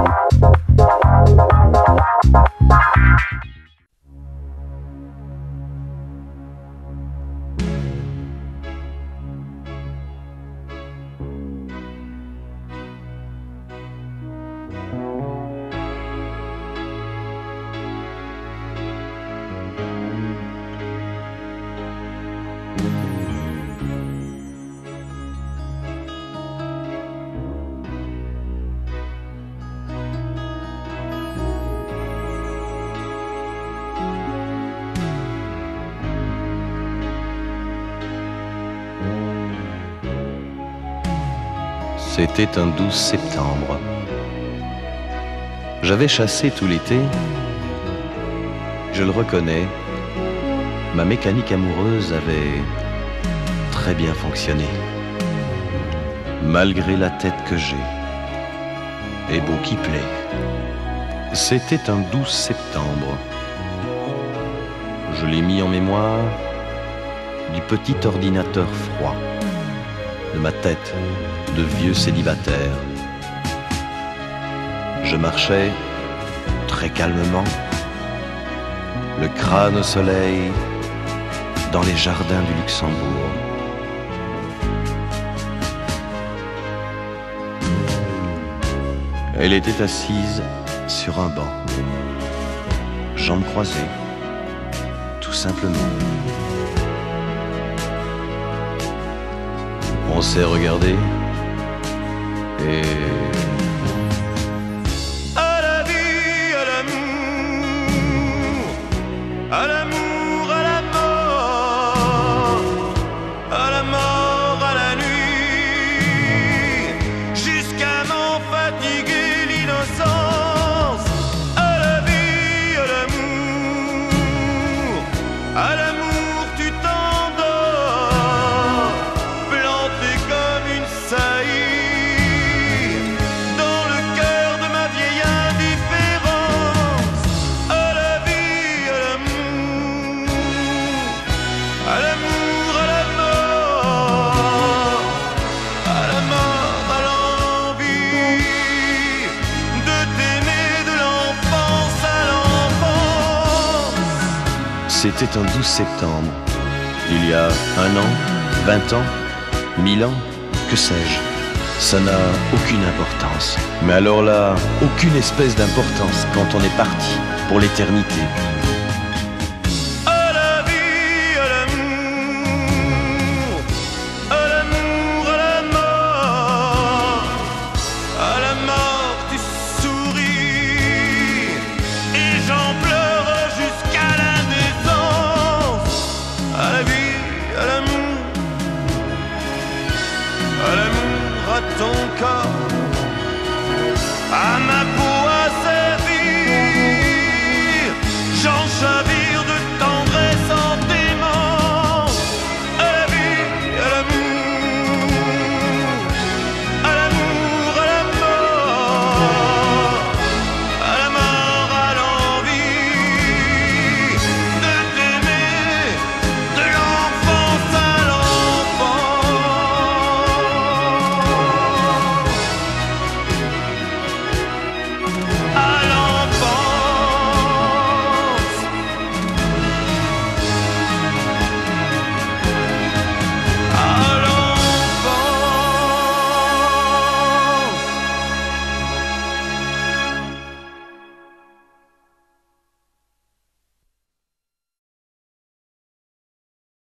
Thank mm -hmm. you. C'était un 12 septembre. J'avais chassé tout l'été. Je le reconnais. Ma mécanique amoureuse avait très bien fonctionné. Malgré la tête que j'ai. Et beau qui plaît. C'était un 12 septembre. Je l'ai mis en mémoire du petit ordinateur froid de ma tête de vieux célibataire. Je marchais très calmement, le crâne au soleil, dans les jardins du Luxembourg. Elle était assise sur un banc, jambes croisées, tout simplement. On s'est regardé et c'était un 12 septembre. Il y a un an, vingt ans, mille ans, que sais-je. Ça n'a aucune importance. Mais alors là, aucune espèce d'importance quand on est parti pour l'éternité.